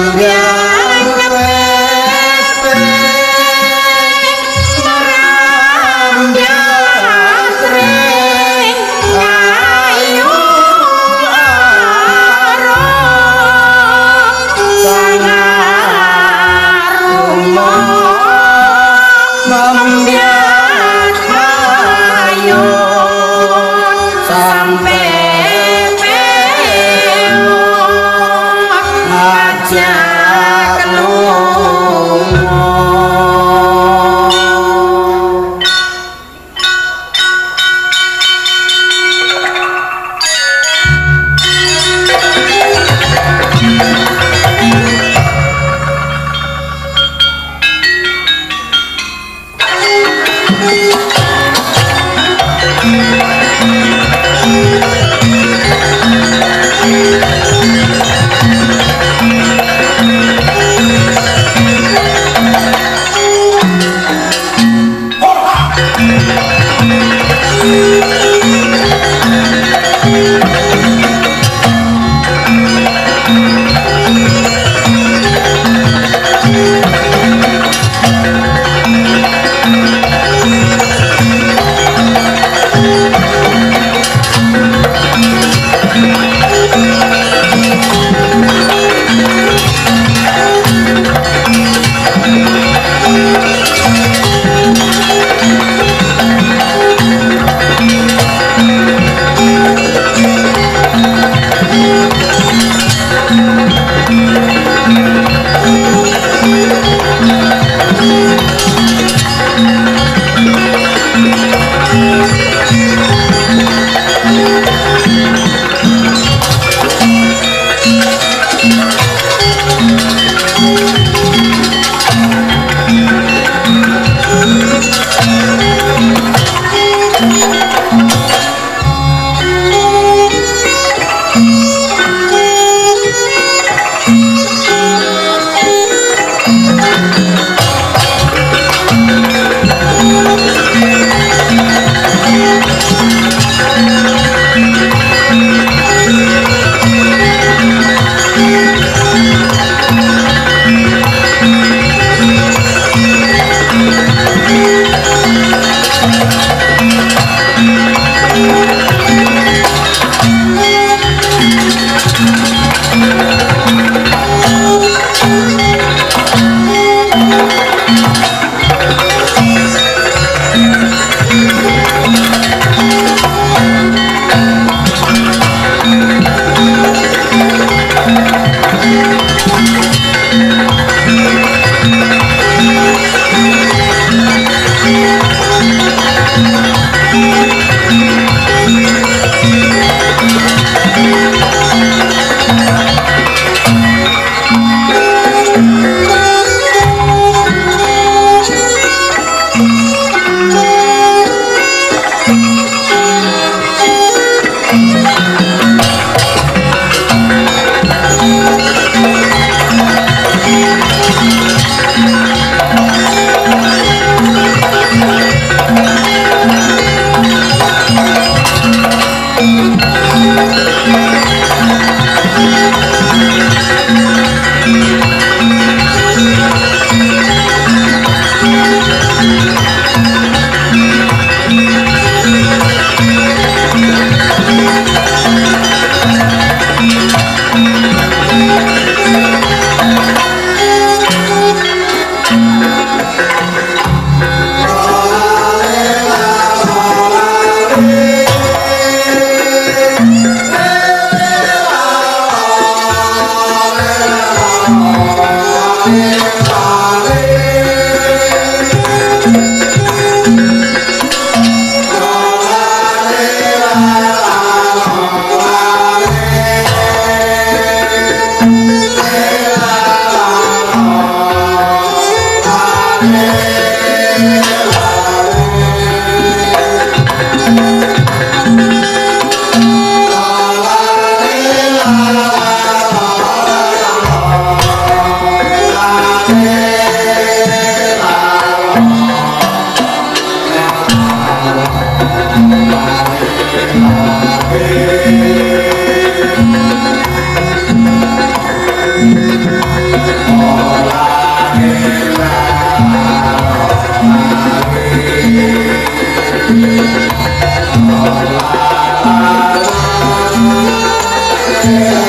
Hallelujah. Hola, Yeah.